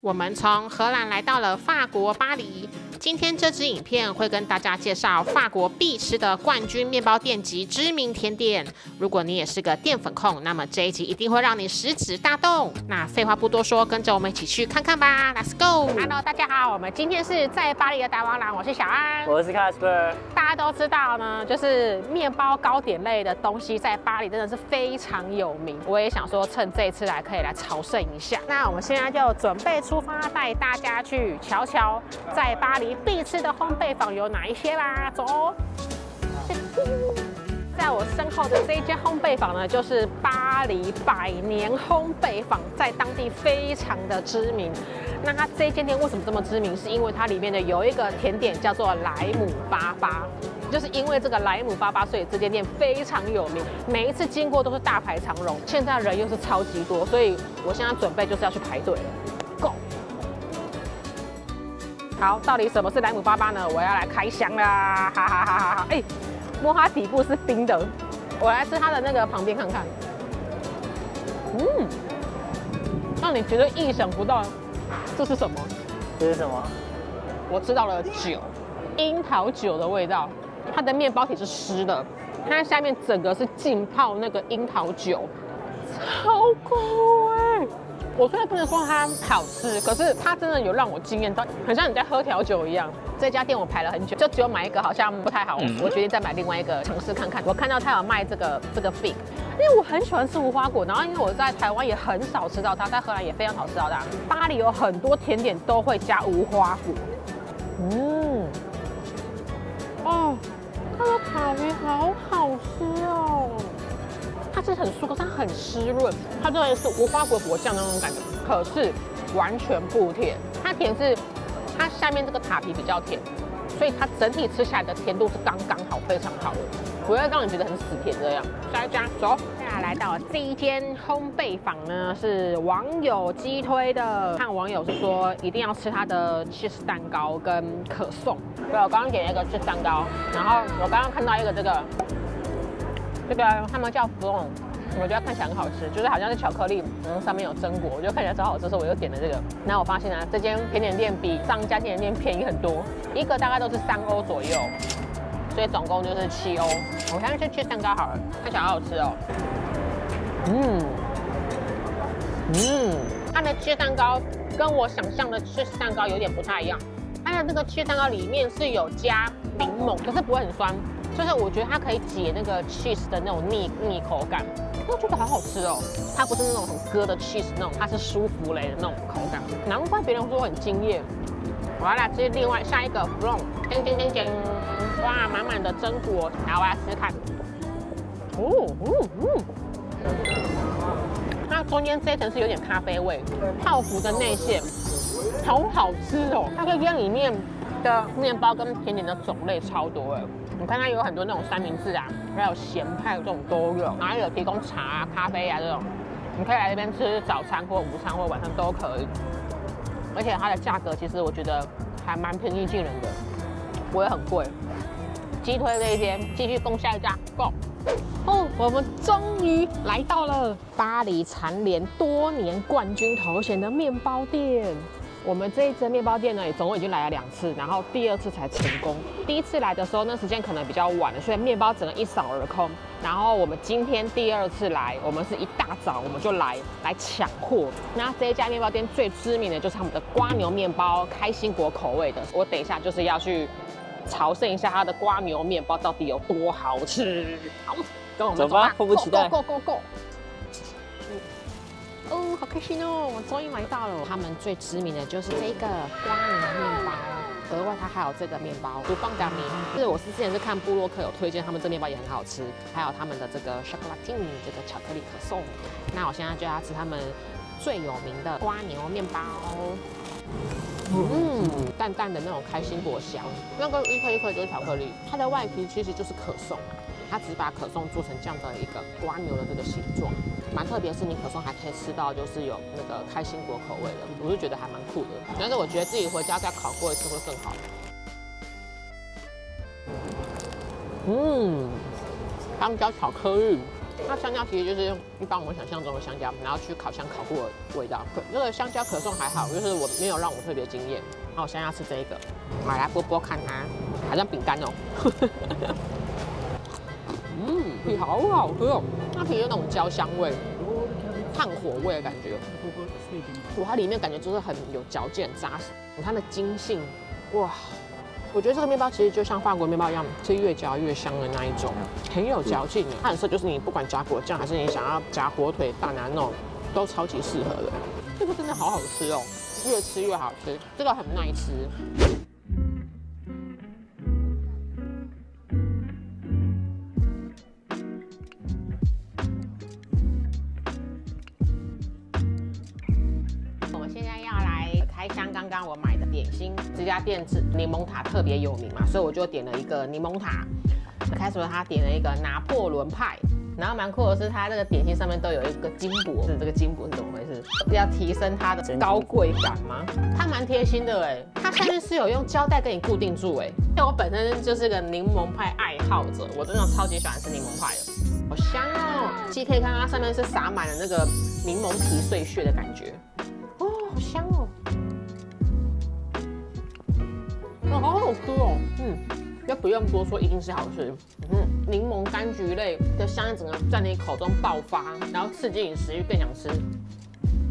我们从荷兰来到了法国巴黎。今天这支影片会跟大家介绍法国必吃的冠军面包店及知名甜点。如果你也是个淀粉控，那么这一集一定会让你食指大动。那废话不多说，跟着我们一起去看看吧，Let's go！Hello，大家好，我们今天是在巴黎的大王狼，我是小安，我是 Casper。大家都知道呢，就是面包糕点类的东西在巴黎真的是非常有名。我也想说，趁这次来可以来朝圣一下。那我们现在就准备出发，带大家去瞧瞧在巴黎。你必吃的烘焙坊有哪一些啦？走！在我身后的这一间烘焙坊呢，就是巴黎百年烘焙坊，在当地非常的知名。那它这间店为什么这么知名？是因为它里面的有一个甜点叫做莱姆巴巴，就是因为这个莱姆巴巴，所以这间店非常有名。每一次经过都是大排长龙，现在人又是超级多，所以我现在准备就是要去排队。好，到底什么是莱姆巴巴呢？我要来开箱啦！哈哈哈哈哈！哎，摸它底部是冰的，我来吃它的那个旁边看看。嗯，让你觉得意想不到，这是什么？这是什么？我吃到了，酒，樱桃酒的味道。它的面包体是湿的，它下面整个是浸泡那个樱桃酒，超酷哎！我虽然不能说它好吃，可是它真的有让我惊艳到，很像你在喝调酒一样。这家店我排了很久，就只有买一个好像不太好，我决定再买另外一个尝试看看。我看到它有卖这个这个 fig，因为我很喜欢吃无花果，然后因为我在台湾也很少吃到它，在荷兰也非常少吃到它。巴黎有很多甜点都会加无花果，嗯，湿润，它真的是无花果果酱那种感觉，可是完全不甜。它甜是它下面这个塔皮比较甜，所以它整体吃下来的甜度是刚刚好，非常好的，不会让你觉得很死甜这样。下一家走，现在来到这一间烘焙坊呢，是网友击推的，看网友是说一定要吃它的 cheese 蛋糕跟可颂。对，我刚刚点了一个 cheese 蛋糕，然后我刚刚看到一个这个。这个他们叫 f l 我觉得看起来很好吃，就是好像是巧克力，然后上面有榛果，我觉得看起来超好吃，所以我又点了这个。那我发现啊，这间甜点店比上一家甜点店便宜很多，一个大概都是三欧左右，所以总共就是七欧。我现在去吃蛋糕好了，看起来好好吃哦。嗯嗯，它的切蛋糕跟我想象的切蛋糕有点不太一样，它的这个切蛋糕里面是有加柠檬，可是不会很酸。就是我觉得它可以解那个 cheese 的那种腻腻口感，我觉得好好吃哦。它不是那种很割的 cheese 那种，它是舒芙蕾的那种口感，难怪别人说很惊艳。我要来吃另外下一个 f r o m 噔噔噔噔，哇，满满的榛果，然后我要吃看。哦哦哦，它中间这一层是有点咖啡味，泡芙的内馅好好吃哦。它这间里面的面包跟甜点的种类超多哎。你看它有很多那种三明治啊，还有咸派这种都有，然后有提供茶啊、咖啡啊这种，你可以来这边吃早餐或午餐或晚上都可以。而且它的价格其实我觉得还蛮平易近人的，不会很贵。鸡腿这一边继续攻下一家，Go！哦，我们终于来到了巴黎蝉联多年冠军头衔的面包店。我们这一间面包店呢，也总共已经来了两次，然后第二次才成功。第一次来的时候，那时间可能比较晚了，所以面包整个一扫而空。然后我们今天第二次来，我们是一大早我们就来来抢货。那这一家面包店最知名的就是他们的瓜牛面包，开心果口味的。我等一下就是要去朝圣一下它的瓜牛面包到底有多好吃。好，跟我们走吧，迫不及待。Go go go go！哦，好开心哦！我终于买到了。他们最知名的就是这个瓜牛面包，额外它还有这个面包，独棒感名。是我是之前是看布洛克有推荐，他们这面包也很好吃。还有他们的这个 chocolate 这个巧克力可颂。那我现在就要吃他们最有名的瓜牛面包。嗯，淡淡的那种开心果香，那个一颗一颗就是巧克力，它的外皮其实就是可颂。它只把可颂做成这样的一个瓜牛的这个形状，蛮特别。是你可颂还可以吃到，就是有那个开心果口味的，我就觉得还蛮酷的。但是我觉得自己回家再烤过一次会更好。嗯，香蕉巧克力那香蕉其实就是一般我们想象中的香蕉，然后去烤箱烤过的味道。可这个香蕉可颂还好，就是我没有让我特别惊艳。那我现在要吃这一个，我来剥剥看它，好像饼干哦。嗯，皮好好喝哦，那皮有那种焦香味、炭火味的感觉。哇，它里面感觉就是很有嚼劲、扎实。它的筋性，哇！我觉得这个面包其实就像法国面包一样，是越嚼越香的那一种，很有嚼劲的。它很适合，就是你不管夹果酱还是你想要夹火腿、大南种，都超级适合的。这个真的好好吃哦，越吃越好吃，这个很耐吃。像刚刚我买的点心，这家店是柠檬塔特别有名嘛，所以我就点了一个柠檬塔。开始他点了一个拿破仑派，然后蛮酷的是，它这个点心上面都有一个金箔，是这个金箔是怎么回事？要提升它的高贵感吗？它蛮贴心的哎，它下面是有用胶带给你固定住哎。因为我本身就是个柠檬派爱好者，我真的超级喜欢吃柠檬派的，好香哦！其实可以看到它上面是撒满了那个柠檬皮碎屑的感觉，哦，好香好吃哦，嗯。就不用多说，一定是好吃。嗯，柠檬柑橘类的香整个在你口中爆发，然后刺激你食欲，更想吃。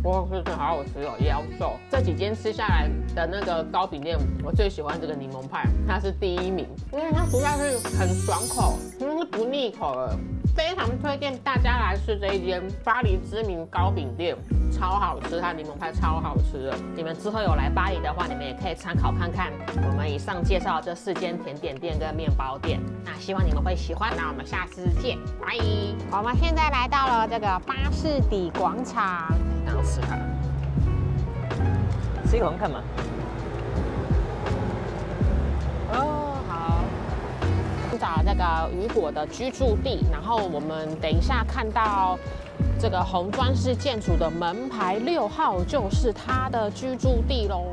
哇，真的好好吃哦，也要瘦。这几天吃下来的那个糕饼店，我最喜欢这个柠檬派，它是第一名，因为它实在是很爽口，因为是不腻口的。非常推荐大家来吃这一间巴黎知名糕饼店，超好吃，它柠檬派超好吃的。你们之后有来巴黎的话，你们也可以参考看看我们以上介绍这四间甜点店跟面包店。那希望你们会喜欢，那我们下次见，拜。我们现在来到了这个巴士底广场，然后吃它，吃一口看嘛。个雨果的居住地，然后我们等一下看到这个红砖式建筑的门牌六号，就是他的居住地喽。